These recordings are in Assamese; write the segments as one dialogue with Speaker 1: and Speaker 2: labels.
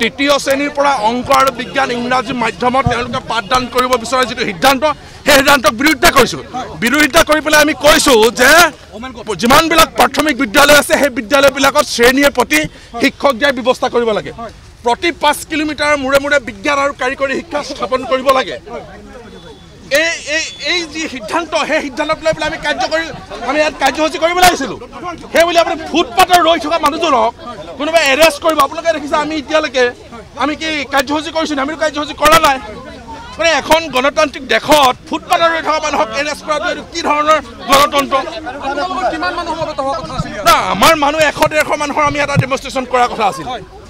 Speaker 1: তৃতীয় শ্ৰেণীৰ পৰা অংক আৰু বিজ্ঞান ইংৰাজী মাধ্যমত তেওঁলোকে পাঠদান কৰিব বিচৰা যিটো সিদ্ধান্ত সেই সিদ্ধান্তক বিৰোধিতা কৰিছোঁ। বিৰোধিতা কৰি পেলাই আমি কৈছোঁ যে যিমানবিলাক প্ৰাথমিক বিদ্যালয় আছে সেই বিদ্যালয়বিলাকত শ্ৰেণীয়ে প্ৰতি শিক্ষক দিয়াৰ ব্যৱস্থা কৰিব লাগে। প্ৰতি পাঁচ কিলোমিটাৰ মূৰে মূৰে বিজ্ঞান আৰু কাৰিকৰী শিক্ষা স্থাপন কৰিব লাগে। এই এই এই যি সিদ্ধান্ত সেই সিদ্ধান্তক লৈ পেলাই আমি কাৰ্যকৰী আমি ইয়াত কাৰ্যসূচী কৰিবলৈ আহিছিলোঁ সেই বুলি আপুনি ফুটপাথত ৰৈ থকা মানুহজনক কোনোবাই এৰেষ্ট কৰিব। আপোনালোকে দেখিছে আমি এতিয়ালৈকে আমি কি কাৰ্যসূচী কৰিছোঁ? আমিতো কাৰ্যসূচী কৰা নাই। মানে এখন গণতান্ত্ৰিক দেশত ফুটপাথত ৰৈ থকা মানুহক এৰেষ্ট কৰাটো এইটো কি ধৰণৰ গণতন্ত্ৰ? আমাৰ মানুহ এশ ডেৰশ মানুহৰ আমি এটা ডেমনষ্ট্ৰেশ্যন কৰাৰ কথা আছিল।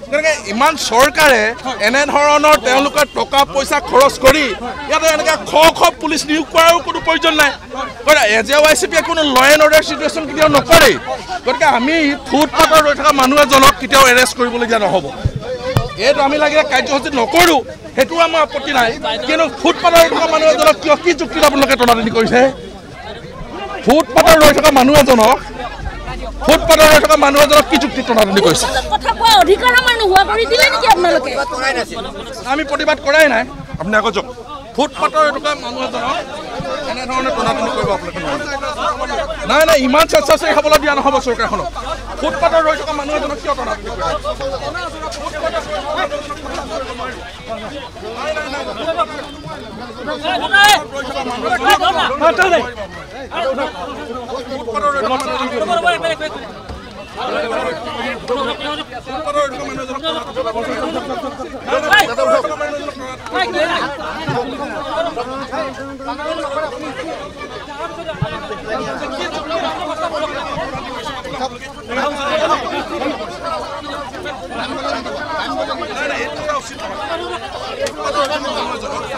Speaker 1: গতিকে ইমান চৰকাৰে এনেধৰণৰ তেওঁলোকে টকা পইচা খৰচ কৰি ইয়াতে এনেকৈ শ শ পুলিচ নিয়োগ কৰাৰো কোনো প্ৰয়োজন নাই গতিকে এজ এ ৱাই চি পিয়ে কোনো ল এণ্ড অৰ্ডাৰ চিটুৱেশ্যন কেতিয়াও নকৰেই গতিকে আমি ফুটপাথত ৰৈ থকা মানুহ এজনক কেতিয়াও এৰেষ্ট কৰিবলগীয়া নহ'ব এইটো আমি লাগিলে কাৰ্যসূচী নকৰোঁ সেইটোও আমাৰ আপত্তি নাই কিন্তু ফুটপাথত ৰৈ থকা মানুহ এজনক কিয় কি যুক্তিত আপোনালোকে টনাটনি কৰিছে ফুটপাথত ৰৈ থকা মানুহ এজনক ফুটপাথত ৰৈ থকা মানুহ এজনক কি যুক্তিত টনাটনি কৰিছে?
Speaker 2: কথা কোৱা অধিকাৰ আমাৰ নোহোৱা কৰি দিলে নেকি আপোনালোকে?
Speaker 1: আমি প্ৰতিবাদ কৰাই নাই। আপুনি আকৌ যাওক। ফুটপাথৰ এনেকুৱা মানুহ এজনক এনেধৰণে টনাটনি কৰিব আপোনালোকে। নাই নাই ইমান স্বেচ্ছাচাৰী খাবলৈ দিয়া নহ'ব চৰকাৰখনক। ফুটপাথত ৰৈ থকা মানুহ এজনক কিয় টনাটনি কৰিব ফুটপাথত ৰৈ থকা মানুহ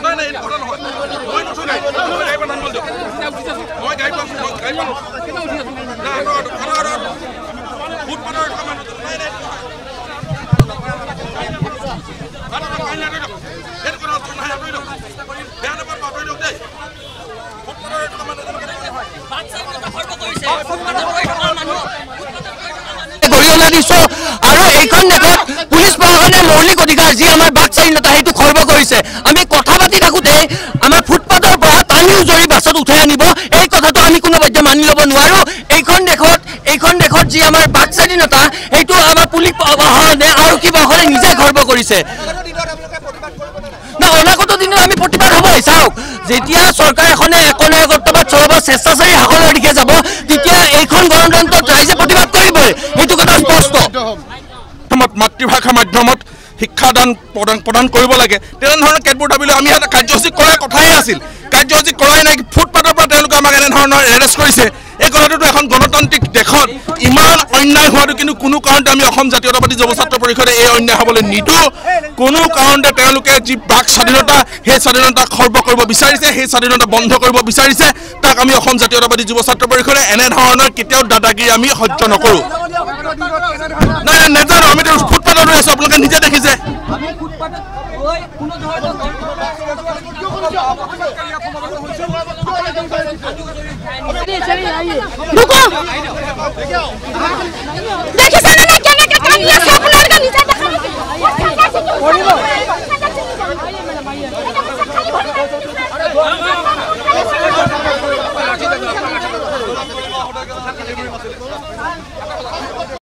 Speaker 1: নাই নাই এইটো কথা নহয় মই গাড়ী মই গাড়ী পৰা নাই আঁতৰ আঁতৰ আঁতৰ আঁতৰ ফুটপাথৰ থকা মানুহ নাই নাই আঁতৰ আঁতৰ কাইলৈ আঁতৰি দিয়ক এইটো কথা অৰ্থ নাই আঁতৰি দিয়ক বেয়া নাপাব আঁতৰি দিয়ক দেই ফুটপাথৰ থকা মানুহ
Speaker 3: গৰিহণা দিছো আৰু এইখন দেশত পুলিচ প্ৰশাসনে মৌলিক অধিকাৰ যি আমাৰ বাক স্বাধীনতা সেইটো খৰ্ব কৰিছে। আমি কথা পাতি থাকোঁতে আমাৰ ফুটপাথৰ পৰা টানিও জৰি বাছত উঠাই আনিব এই কথাটো আমি কোনো পধ্যে মানি ল'ব নোৱাৰোঁ। এইখন দেশত এইখন দেশত যি আমাৰ বাক স্বাধীনতা সেইটো আমাৰ পুলিচ প্ৰশাসনে আৰক্ষী প্ৰশাসনে নিজে খৰ্ব কৰিছে। না অনাগত দিনত আমি প্ৰতিবাদ হ'বই। চাওক যেতিয়া চৰকাৰ এখনে একনায়কত্ববাদ চলাব স্বেচ্ছাচাৰী শাসনৰ দিশে যাব
Speaker 1: মাধ্যমত মাতৃভাষা মাধ্যমত শিক্ষাদান প্ৰদান প্ৰদান কৰিব লাগে। তেনেধৰণৰ কেতবোৰ দাবী লৈ আমি এটা কাৰ্যসূচী কৰাৰ কথাই আছিল। কাৰ্যসূচী কৰাই নাই ফুটপাথৰ পৰা তেওঁলোকে আমাক এনেধৰণৰ এৰেষ্ট কৰিছে। এই কথাটোতো এখন গণতান্ত্ৰিক দেশত ইমান অন্যায় হোৱাটো কিন্তু কোনো কাৰণতে আমি অসম জাতীয়তাবাদী যুৱ ছাত্ৰ পৰিষদে এই অন্যায় হ'বলৈ নিদিওঁ কোনো কাৰণতে তেওঁলোকে যি বাক স্বাধীনতা সেই স্বাধীনতা খৰ্ব কৰিব বিচাৰিছে সেই স্বাধীনতা বন্ধ কৰিব বিচাৰিছে তাক আমি অসম জাতীয়তাবাদী যুৱ ছাত্ৰ পৰিষদে এনেধৰণৰ কেতিয়াও দাদাগিৰি আমি সহ্য নকৰোঁ। নাই নাজানো আমিতো ফুটপাথত ৰৈ আছোঁ আপোনালোকে নিজে দেখিছে
Speaker 2: দেখিছে নে নাই কেনেকে কান্দি আছে আপোনালোকে নিজে দেখা নাই